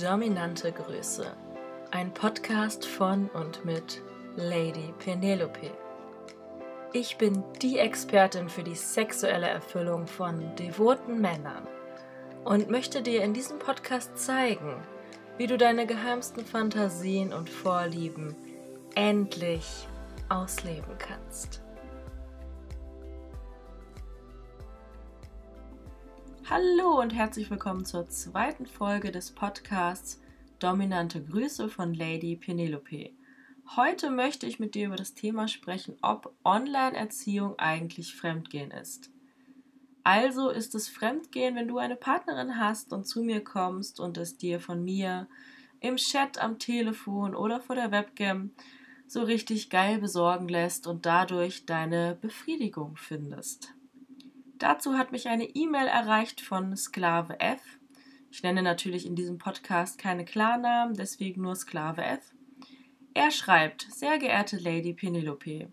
Dominante Größe. Ein Podcast von und mit Lady Penelope. Ich bin die Expertin für die sexuelle Erfüllung von devoten Männern und möchte dir in diesem Podcast zeigen, wie du deine geheimsten Fantasien und Vorlieben endlich ausleben kannst. Hallo und herzlich willkommen zur zweiten Folge des Podcasts Dominante Grüße von Lady Penelope. Heute möchte ich mit dir über das Thema sprechen, ob Online-Erziehung eigentlich Fremdgehen ist. Also ist es Fremdgehen, wenn du eine Partnerin hast und zu mir kommst und es dir von mir im Chat, am Telefon oder vor der Webcam so richtig geil besorgen lässt und dadurch deine Befriedigung findest. Dazu hat mich eine E-Mail erreicht von Sklave F. Ich nenne natürlich in diesem Podcast keine Klarnamen, deswegen nur Sklave F. Er schreibt, sehr geehrte Lady Penelope,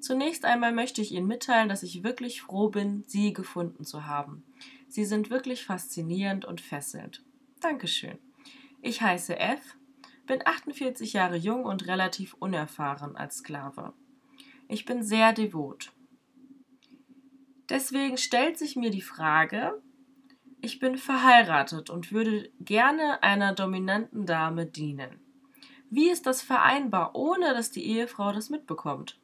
zunächst einmal möchte ich Ihnen mitteilen, dass ich wirklich froh bin, Sie gefunden zu haben. Sie sind wirklich faszinierend und fesselnd. Dankeschön. Ich heiße F, bin 48 Jahre jung und relativ unerfahren als Sklave. Ich bin sehr devot. Deswegen stellt sich mir die Frage, ich bin verheiratet und würde gerne einer dominanten Dame dienen. Wie ist das vereinbar, ohne dass die Ehefrau das mitbekommt?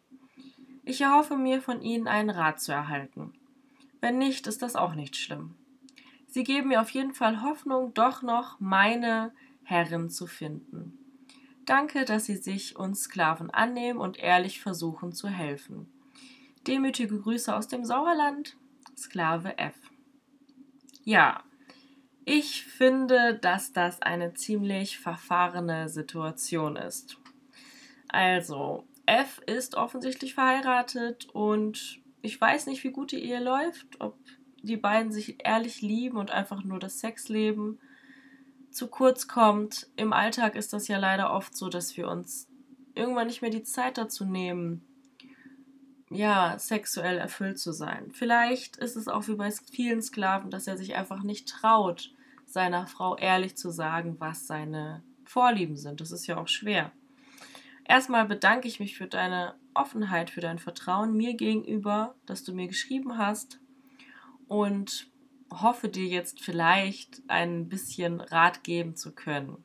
Ich erhoffe mir von Ihnen einen Rat zu erhalten. Wenn nicht, ist das auch nicht schlimm. Sie geben mir auf jeden Fall Hoffnung, doch noch meine Herrin zu finden. Danke, dass Sie sich uns Sklaven annehmen und ehrlich versuchen zu helfen. Demütige Grüße aus dem Sauerland, Sklave F. Ja, ich finde, dass das eine ziemlich verfahrene Situation ist. Also, F ist offensichtlich verheiratet und ich weiß nicht, wie gut die Ehe läuft, ob die beiden sich ehrlich lieben und einfach nur das Sexleben zu kurz kommt. Im Alltag ist das ja leider oft so, dass wir uns irgendwann nicht mehr die Zeit dazu nehmen, ja, sexuell erfüllt zu sein. Vielleicht ist es auch wie bei vielen Sklaven, dass er sich einfach nicht traut, seiner Frau ehrlich zu sagen, was seine Vorlieben sind. Das ist ja auch schwer. Erstmal bedanke ich mich für deine Offenheit, für dein Vertrauen mir gegenüber, dass du mir geschrieben hast und hoffe dir jetzt vielleicht ein bisschen Rat geben zu können.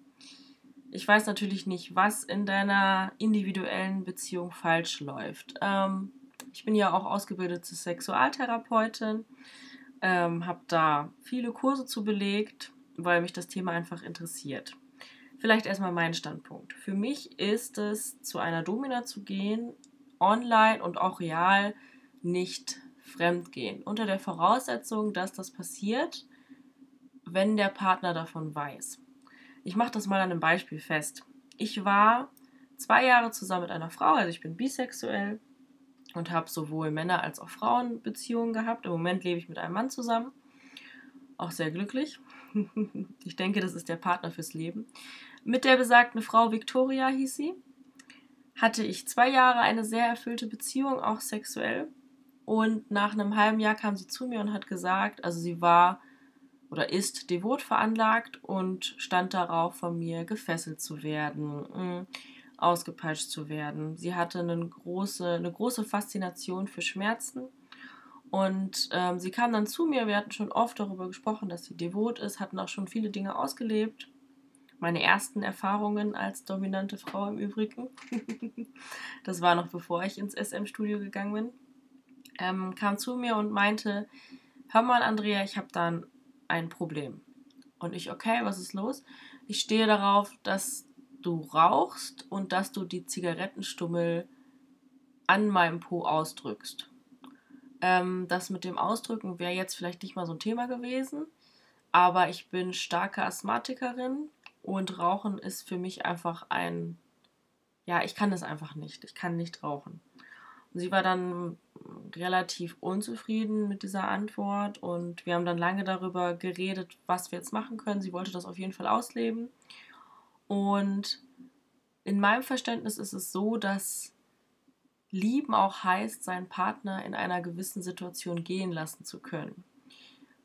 Ich weiß natürlich nicht, was in deiner individuellen Beziehung falsch läuft. Ähm, ich bin ja auch ausgebildete Sexualtherapeutin, ähm, habe da viele Kurse zu belegt, weil mich das Thema einfach interessiert. Vielleicht erstmal mein Standpunkt. Für mich ist es, zu einer Domina zu gehen, online und auch real nicht fremdgehen. Unter der Voraussetzung, dass das passiert, wenn der Partner davon weiß. Ich mache das mal an einem Beispiel fest. Ich war zwei Jahre zusammen mit einer Frau, also ich bin bisexuell, und habe sowohl Männer- als auch Frauenbeziehungen gehabt. Im Moment lebe ich mit einem Mann zusammen. Auch sehr glücklich. ich denke, das ist der Partner fürs Leben. Mit der besagten Frau Victoria hieß sie. Hatte ich zwei Jahre eine sehr erfüllte Beziehung, auch sexuell. Und nach einem halben Jahr kam sie zu mir und hat gesagt, also sie war oder ist devot veranlagt und stand darauf, von mir gefesselt zu werden mm ausgepeitscht zu werden. Sie hatte eine große, eine große Faszination für Schmerzen. Und ähm, sie kam dann zu mir, wir hatten schon oft darüber gesprochen, dass sie devot ist, hatten auch schon viele Dinge ausgelebt. Meine ersten Erfahrungen als dominante Frau im Übrigen. das war noch bevor ich ins SM-Studio gegangen bin. Ähm, kam zu mir und meinte, hör mal Andrea, ich habe da ein Problem. Und ich, okay, was ist los? Ich stehe darauf, dass du rauchst und dass du die Zigarettenstummel an meinem Po ausdrückst. Ähm, das mit dem Ausdrücken wäre jetzt vielleicht nicht mal so ein Thema gewesen, aber ich bin starke Asthmatikerin und Rauchen ist für mich einfach ein, ja, ich kann das einfach nicht. Ich kann nicht rauchen. Und sie war dann relativ unzufrieden mit dieser Antwort und wir haben dann lange darüber geredet, was wir jetzt machen können. Sie wollte das auf jeden Fall ausleben. Und in meinem Verständnis ist es so, dass Lieben auch heißt, seinen Partner in einer gewissen Situation gehen lassen zu können.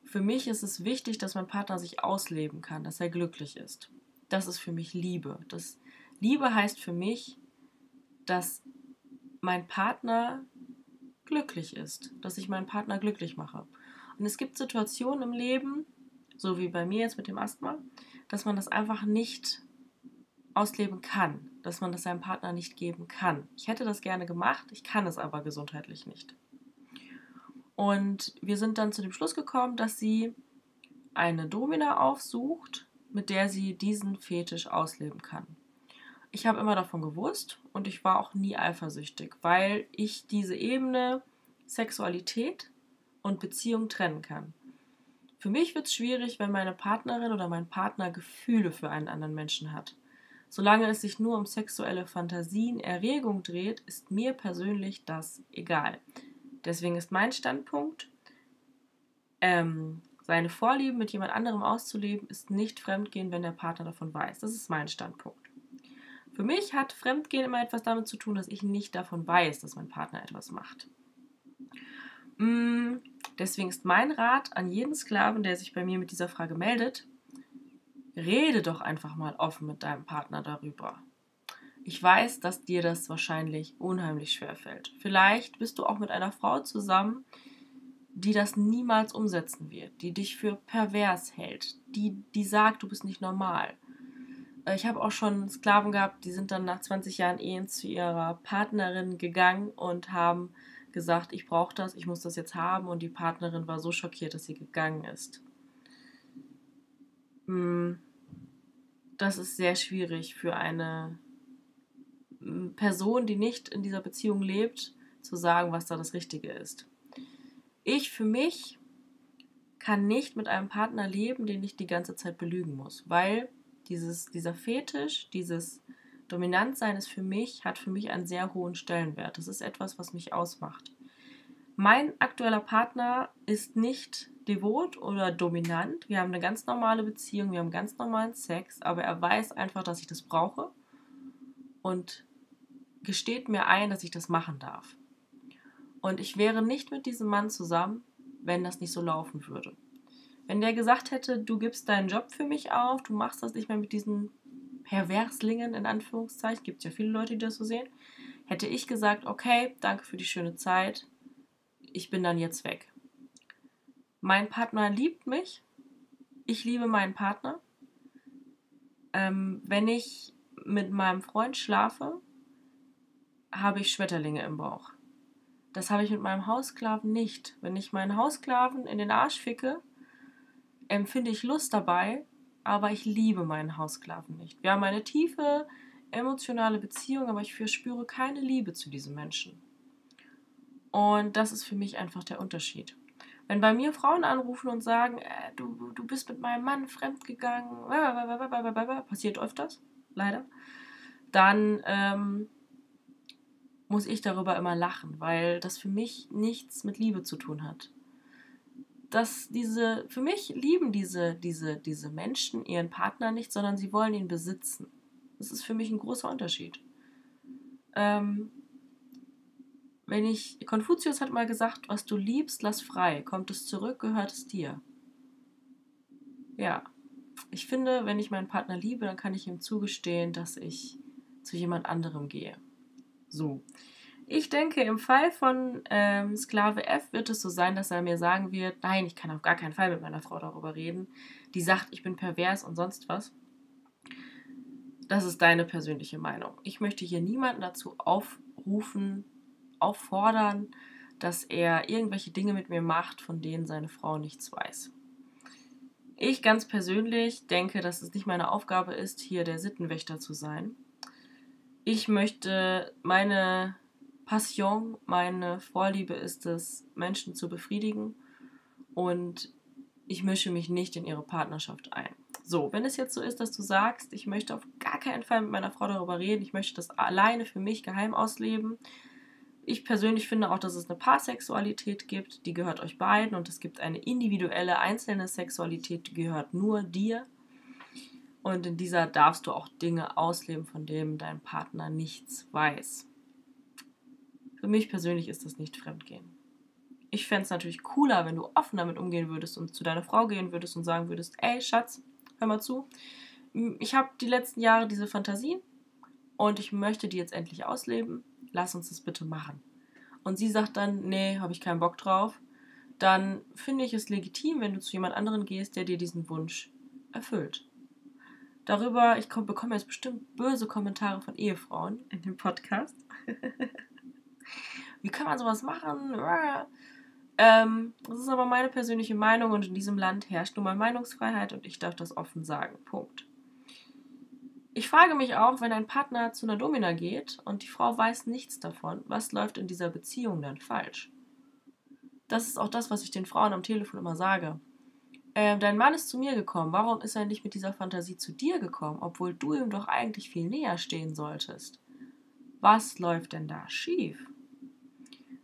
Für mich ist es wichtig, dass mein Partner sich ausleben kann, dass er glücklich ist. das ist für mich Liebe. Das Liebe heißt für mich, dass mein Partner glücklich ist, dass ich meinen Partner glücklich mache. Und es gibt Situationen im Leben, so wie bei mir jetzt mit dem Asthma, dass man das einfach nicht ausleben kann, dass man das seinem Partner nicht geben kann. Ich hätte das gerne gemacht, ich kann es aber gesundheitlich nicht. Und wir sind dann zu dem Schluss gekommen, dass sie eine Domina aufsucht, mit der sie diesen Fetisch ausleben kann. Ich habe immer davon gewusst und ich war auch nie eifersüchtig, weil ich diese Ebene Sexualität und Beziehung trennen kann. Für mich wird es schwierig, wenn meine Partnerin oder mein Partner Gefühle für einen anderen Menschen hat. Solange es sich nur um sexuelle Fantasien, Erregung dreht, ist mir persönlich das egal. Deswegen ist mein Standpunkt, ähm, seine Vorlieben mit jemand anderem auszuleben, ist nicht Fremdgehen, wenn der Partner davon weiß. Das ist mein Standpunkt. Für mich hat Fremdgehen immer etwas damit zu tun, dass ich nicht davon weiß, dass mein Partner etwas macht. Mm, deswegen ist mein Rat an jeden Sklaven, der sich bei mir mit dieser Frage meldet, rede doch einfach mal offen mit deinem Partner darüber. Ich weiß, dass dir das wahrscheinlich unheimlich schwer fällt. Vielleicht bist du auch mit einer Frau zusammen, die das niemals umsetzen wird, die dich für pervers hält, die, die sagt, du bist nicht normal. Äh, ich habe auch schon Sklaven gehabt, die sind dann nach 20 Jahren Ehen zu ihrer Partnerin gegangen und haben gesagt, ich brauche das, ich muss das jetzt haben und die Partnerin war so schockiert, dass sie gegangen ist. Hm, das ist sehr schwierig für eine hm, Person, die nicht in dieser Beziehung lebt, zu sagen, was da das Richtige ist. Ich für mich kann nicht mit einem Partner leben, den ich die ganze Zeit belügen muss, weil dieses, dieser Fetisch, dieses Dominantsein ist für mich, hat für mich einen sehr hohen Stellenwert. Das ist etwas, was mich ausmacht. Mein aktueller Partner ist nicht devot oder dominant. Wir haben eine ganz normale Beziehung, wir haben ganz normalen Sex, aber er weiß einfach, dass ich das brauche und gesteht mir ein, dass ich das machen darf. Und ich wäre nicht mit diesem Mann zusammen, wenn das nicht so laufen würde. Wenn der gesagt hätte, du gibst deinen Job für mich auf, du machst das nicht mehr mit diesen Perverslingen, in Anführungszeichen, gibt es ja viele Leute, die das so sehen, hätte ich gesagt, okay, danke für die schöne Zeit, ich bin dann jetzt weg. Mein Partner liebt mich. Ich liebe meinen Partner. Ähm, wenn ich mit meinem Freund schlafe, habe ich Schmetterlinge im Bauch. Das habe ich mit meinem Haussklaven nicht. Wenn ich meinen Haussklaven in den Arsch ficke, empfinde ich Lust dabei, aber ich liebe meinen Haussklaven nicht. Wir haben eine tiefe emotionale Beziehung, aber ich verspüre keine Liebe zu diesem Menschen. Und das ist für mich einfach der Unterschied. Wenn bei mir Frauen anrufen und sagen, äh, du, du bist mit meinem Mann fremdgegangen, passiert öfters, leider, dann ähm, muss ich darüber immer lachen, weil das für mich nichts mit Liebe zu tun hat. Dass diese, für mich lieben diese, diese, diese Menschen ihren Partner nicht, sondern sie wollen ihn besitzen. Das ist für mich ein großer Unterschied. Ähm, wenn ich, Konfuzius hat mal gesagt, was du liebst, lass frei. Kommt es zurück, gehört es dir. Ja, ich finde, wenn ich meinen Partner liebe, dann kann ich ihm zugestehen, dass ich zu jemand anderem gehe. So. Ich denke, im Fall von ähm, Sklave F wird es so sein, dass er mir sagen wird, nein, ich kann auf gar keinen Fall mit meiner Frau darüber reden. Die sagt, ich bin pervers und sonst was. Das ist deine persönliche Meinung. Ich möchte hier niemanden dazu aufrufen, auffordern, dass er irgendwelche Dinge mit mir macht, von denen seine Frau nichts weiß. Ich ganz persönlich denke, dass es nicht meine Aufgabe ist, hier der Sittenwächter zu sein. Ich möchte meine Passion, meine Vorliebe ist es, Menschen zu befriedigen und ich mische mich nicht in ihre Partnerschaft ein. So, wenn es jetzt so ist, dass du sagst, ich möchte auf gar keinen Fall mit meiner Frau darüber reden, ich möchte das alleine für mich geheim ausleben, ich persönlich finde auch, dass es eine Paarsexualität gibt, die gehört euch beiden und es gibt eine individuelle, einzelne Sexualität, die gehört nur dir. Und in dieser darfst du auch Dinge ausleben, von denen dein Partner nichts weiß. Für mich persönlich ist das nicht Fremdgehen. Ich fände es natürlich cooler, wenn du offen damit umgehen würdest und zu deiner Frau gehen würdest und sagen würdest, ey Schatz, hör mal zu, ich habe die letzten Jahre diese Fantasien und ich möchte die jetzt endlich ausleben. Lass uns das bitte machen. Und sie sagt dann, nee, habe ich keinen Bock drauf. Dann finde ich es legitim, wenn du zu jemand anderen gehst, der dir diesen Wunsch erfüllt. Darüber, ich komm, bekomme jetzt bestimmt böse Kommentare von Ehefrauen in dem Podcast. Wie kann man sowas machen? Ähm, das ist aber meine persönliche Meinung und in diesem Land herrscht nun mal Meinungsfreiheit und ich darf das offen sagen. Punkt. Ich frage mich auch, wenn ein Partner zu einer Domina geht und die Frau weiß nichts davon, was läuft in dieser Beziehung dann falsch? Das ist auch das, was ich den Frauen am Telefon immer sage. Äh, dein Mann ist zu mir gekommen, warum ist er nicht mit dieser Fantasie zu dir gekommen, obwohl du ihm doch eigentlich viel näher stehen solltest? Was läuft denn da schief?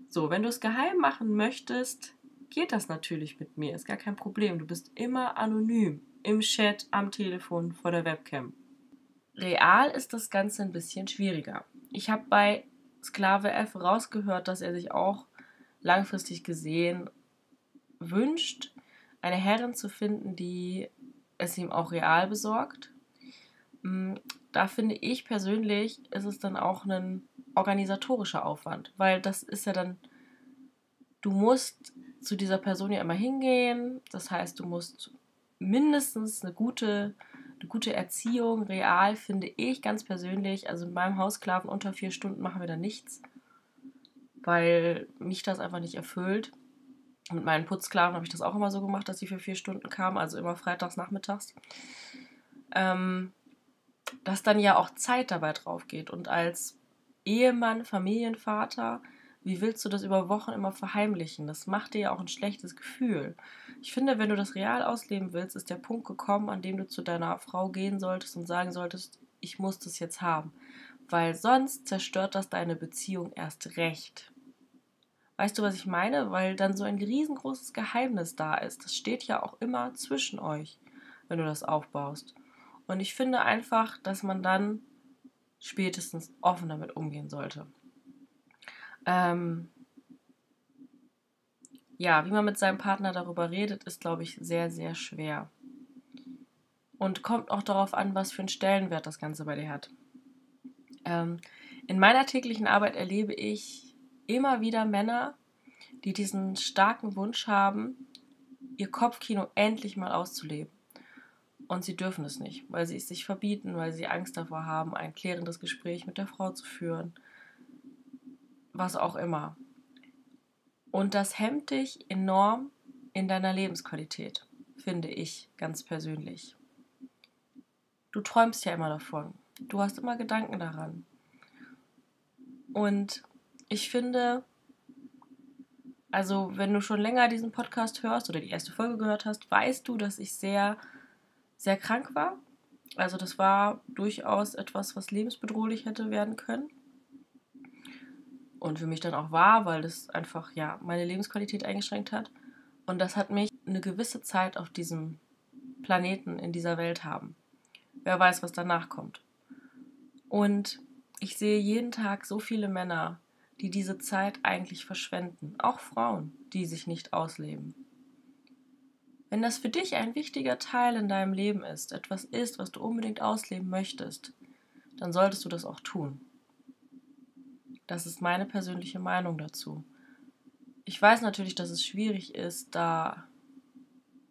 So, wenn du es geheim machen möchtest, geht das natürlich mit mir, ist gar kein Problem. Du bist immer anonym im Chat, am Telefon, vor der Webcam. Real ist das Ganze ein bisschen schwieriger. Ich habe bei Sklave F rausgehört, dass er sich auch langfristig gesehen wünscht, eine Herrin zu finden, die es ihm auch real besorgt. Mm, da finde ich persönlich, ist es dann auch ein organisatorischer Aufwand, weil das ist ja dann, du musst zu dieser Person ja immer hingehen, das heißt, du musst mindestens eine gute eine gute Erziehung, real, finde ich ganz persönlich. Also in meinem Haussklaven unter vier Stunden machen wir da nichts, weil mich das einfach nicht erfüllt. Mit meinen Putzsklaven habe ich das auch immer so gemacht, dass sie für vier Stunden kamen, also immer freitags nachmittags. Ähm, dass dann ja auch Zeit dabei drauf geht. Und als Ehemann, Familienvater wie willst du das über Wochen immer verheimlichen? Das macht dir ja auch ein schlechtes Gefühl. Ich finde, wenn du das real ausleben willst, ist der Punkt gekommen, an dem du zu deiner Frau gehen solltest und sagen solltest, ich muss das jetzt haben. Weil sonst zerstört das deine Beziehung erst recht. Weißt du, was ich meine? Weil dann so ein riesengroßes Geheimnis da ist. Das steht ja auch immer zwischen euch, wenn du das aufbaust. Und ich finde einfach, dass man dann spätestens offen damit umgehen sollte. Ähm, ja, wie man mit seinem Partner darüber redet, ist, glaube ich, sehr, sehr schwer. Und kommt auch darauf an, was für einen Stellenwert das Ganze bei dir hat. Ähm, in meiner täglichen Arbeit erlebe ich immer wieder Männer, die diesen starken Wunsch haben, ihr Kopfkino endlich mal auszuleben. Und sie dürfen es nicht, weil sie es sich verbieten, weil sie Angst davor haben, ein klärendes Gespräch mit der Frau zu führen, was auch immer. Und das hemmt dich enorm in deiner Lebensqualität, finde ich ganz persönlich. Du träumst ja immer davon. Du hast immer Gedanken daran. Und ich finde, also wenn du schon länger diesen Podcast hörst oder die erste Folge gehört hast, weißt du, dass ich sehr, sehr krank war. Also das war durchaus etwas, was lebensbedrohlich hätte werden können und für mich dann auch war, weil das einfach ja meine Lebensqualität eingeschränkt hat. Und das hat mich eine gewisse Zeit auf diesem Planeten, in dieser Welt haben. Wer weiß, was danach kommt. Und ich sehe jeden Tag so viele Männer, die diese Zeit eigentlich verschwenden. Auch Frauen, die sich nicht ausleben. Wenn das für dich ein wichtiger Teil in deinem Leben ist, etwas ist, was du unbedingt ausleben möchtest, dann solltest du das auch tun. Das ist meine persönliche Meinung dazu. Ich weiß natürlich, dass es schwierig ist, da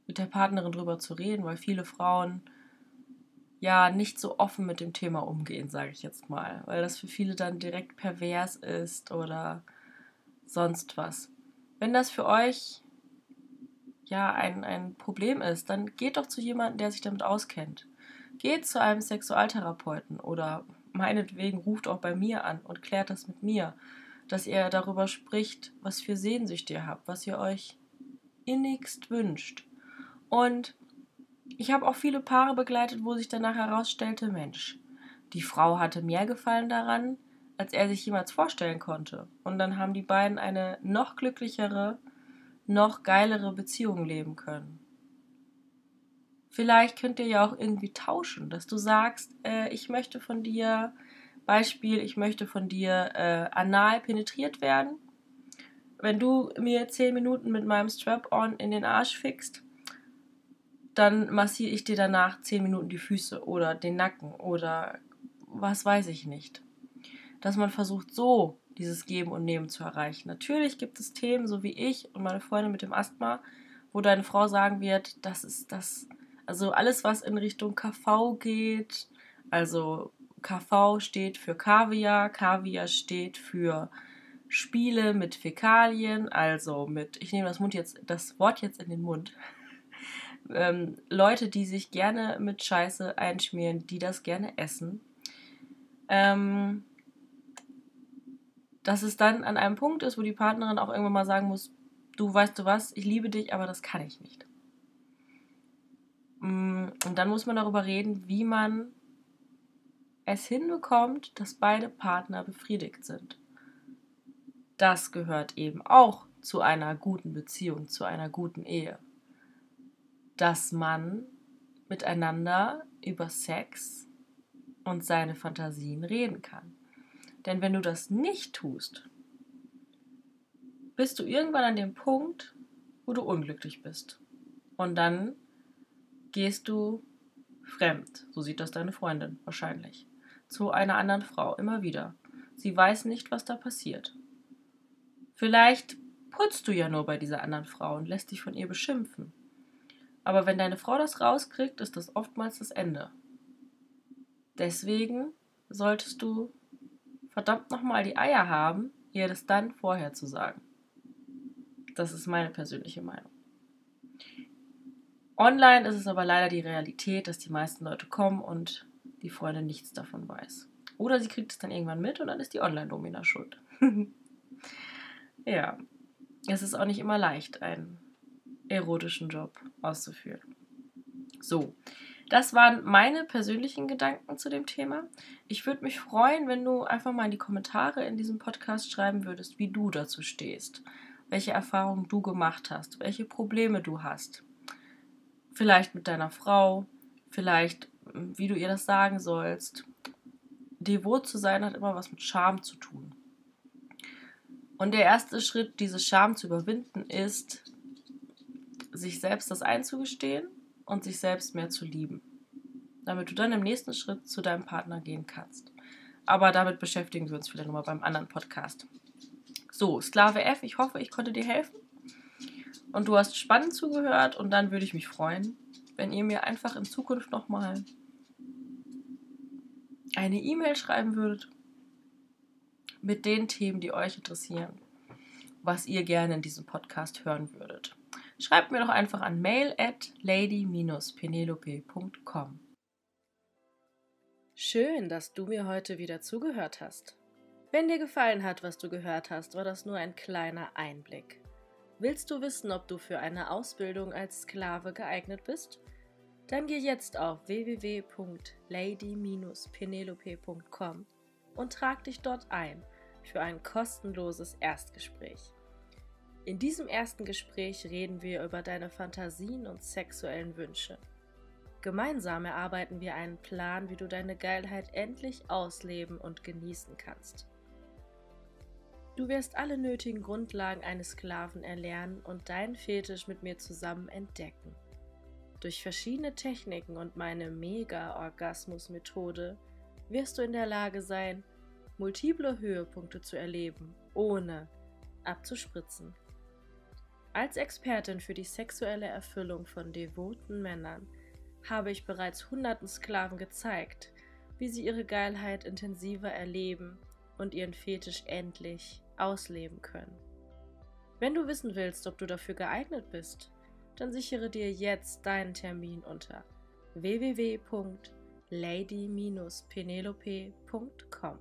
mit der Partnerin drüber zu reden, weil viele Frauen ja nicht so offen mit dem Thema umgehen, sage ich jetzt mal, weil das für viele dann direkt pervers ist oder sonst was. Wenn das für euch ja ein, ein Problem ist, dann geht doch zu jemandem, der sich damit auskennt. Geht zu einem Sexualtherapeuten oder meinetwegen ruft auch bei mir an und klärt das mit mir, dass ihr darüber spricht, was für Sehnsüchte ihr habt, was ihr euch innigst wünscht. Und ich habe auch viele Paare begleitet, wo sich danach herausstellte, Mensch, die Frau hatte mehr Gefallen daran, als er sich jemals vorstellen konnte. Und dann haben die beiden eine noch glücklichere, noch geilere Beziehung leben können. Vielleicht könnt ihr ja auch irgendwie tauschen, dass du sagst, äh, ich möchte von dir, Beispiel, ich möchte von dir äh, anal penetriert werden. Wenn du mir zehn Minuten mit meinem Strap-on in den Arsch fickst, dann massiere ich dir danach zehn Minuten die Füße oder den Nacken oder was weiß ich nicht. Dass man versucht, so dieses Geben und Nehmen zu erreichen. Natürlich gibt es Themen, so wie ich und meine Freundin mit dem Asthma, wo deine Frau sagen wird, das ist das, also alles, was in Richtung KV geht, also KV steht für Kaviar, Kaviar steht für Spiele mit Fäkalien, also mit, ich nehme das, Mund jetzt, das Wort jetzt in den Mund. ähm, Leute, die sich gerne mit Scheiße einschmieren, die das gerne essen. Ähm, dass es dann an einem Punkt ist, wo die Partnerin auch irgendwann mal sagen muss, du weißt du was, ich liebe dich, aber das kann ich nicht. Mm, und dann muss man darüber reden, wie man es hinbekommt, dass beide Partner befriedigt sind. Das gehört eben auch zu einer guten Beziehung, zu einer guten Ehe. Dass man miteinander über Sex und seine Fantasien reden kann. Denn wenn du das nicht tust, bist du irgendwann an dem Punkt, wo du unglücklich bist. Und dann gehst du fremd, so sieht das deine Freundin wahrscheinlich, zu einer anderen Frau immer wieder. Sie weiß nicht, was da passiert. Vielleicht putzt du ja nur bei dieser anderen Frau und lässt dich von ihr beschimpfen. Aber wenn deine Frau das rauskriegt, ist das oftmals das Ende. Deswegen solltest du verdammt nochmal die Eier haben, ihr das dann vorher zu sagen. Das ist meine persönliche Meinung. Online ist es aber leider die Realität, dass die meisten Leute kommen und die Freundin nichts davon weiß. Oder sie kriegt es dann irgendwann mit und dann ist die Online-Domina schuld. ja, es ist auch nicht immer leicht, einen erotischen Job auszuführen. So, das waren meine persönlichen Gedanken zu dem Thema. Ich würde mich freuen, wenn du einfach mal in die Kommentare in diesem Podcast schreiben würdest, wie du dazu stehst, welche Erfahrungen du gemacht hast, welche Probleme du hast. Vielleicht mit deiner Frau, vielleicht hm, wie du ihr das sagen sollst. Devot zu sein hat immer was mit Scham zu tun. Und der erste Schritt, diese Scham zu überwinden, ist, sich selbst das einzugestehen und sich selbst mehr zu lieben. Damit du dann im nächsten Schritt zu deinem Partner gehen kannst. Aber damit beschäftigen wir uns vielleicht nochmal beim anderen Podcast. So, Sklave F, ich hoffe, ich konnte dir helfen. Und du hast spannend zugehört und dann würde ich mich freuen, wenn ihr mir einfach in Zukunft nochmal eine E-Mail schreiben würdet mit den Themen, die euch interessieren, was ihr gerne in diesem Podcast hören würdet. Schreibt mir doch einfach an mail at lady-penelope.com. Schön, dass du mir heute wieder zugehört hast. Wenn dir gefallen hat, was du gehört hast, war das nur ein kleiner Einblick. Willst du wissen, ob du für eine Ausbildung als Sklave geeignet bist? Dann geh jetzt auf www.lady-penelope.com und trag dich dort ein für ein kostenloses Erstgespräch. In diesem ersten Gespräch reden wir über deine Fantasien und sexuellen Wünsche. Gemeinsam erarbeiten wir einen Plan, wie du deine Geilheit endlich ausleben und genießen kannst. Du wirst alle nötigen Grundlagen eines Sklaven erlernen und deinen Fetisch mit mir zusammen entdecken. Durch verschiedene Techniken und meine Mega-Orgasmus-Methode wirst du in der Lage sein, multiple Höhepunkte zu erleben, ohne abzuspritzen. Als Expertin für die sexuelle Erfüllung von devoten Männern habe ich bereits hunderten Sklaven gezeigt, wie sie ihre Geilheit intensiver erleben und ihren Fetisch endlich ausleben können. Wenn du wissen willst, ob du dafür geeignet bist, dann sichere dir jetzt deinen Termin unter www.lady-penelope.com.